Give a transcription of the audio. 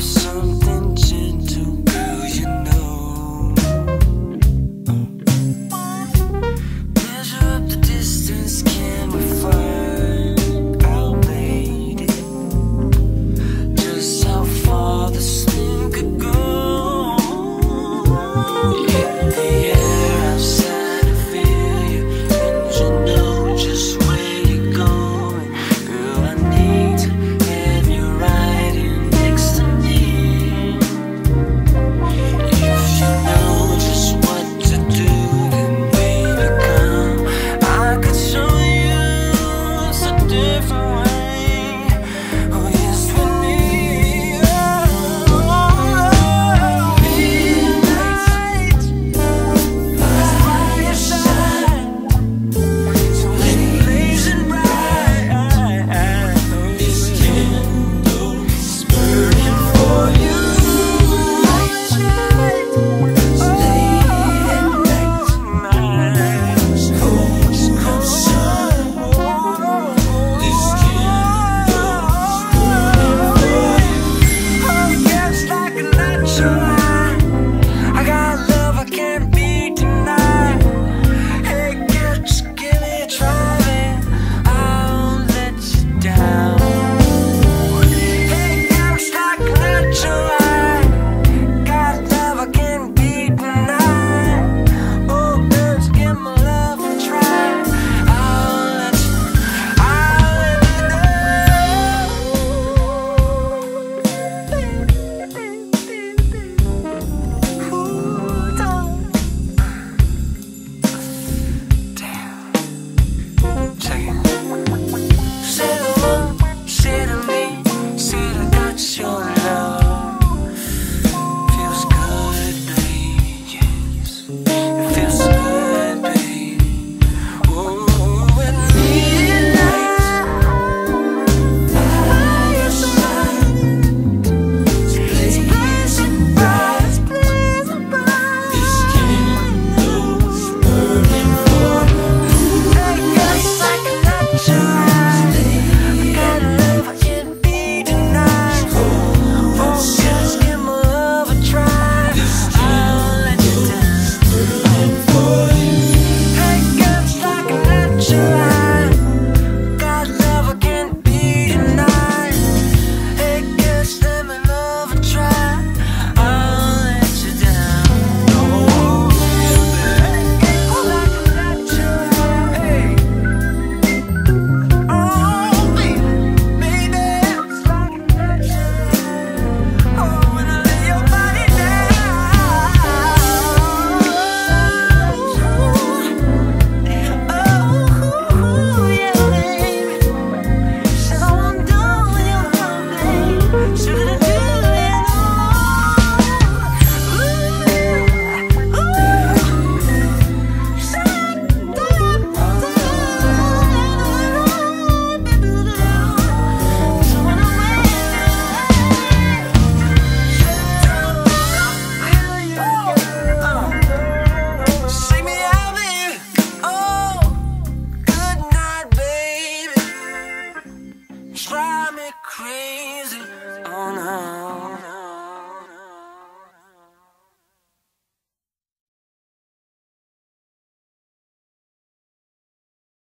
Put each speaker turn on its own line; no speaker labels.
something to crazy. Oh no.